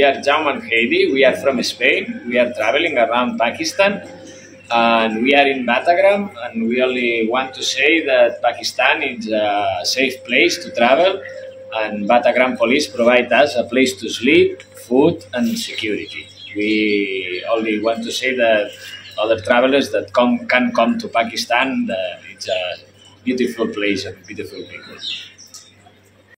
We are Jaume and Heidi. We are from Spain. We are traveling around Pakistan. And we are in Batagram. And we only want to say that Pakistan is a safe place to travel. And Batagram police provide us a place to sleep, food, and security. We only want to say that other travelers that come can come to Pakistan. It's a beautiful place and beautiful people.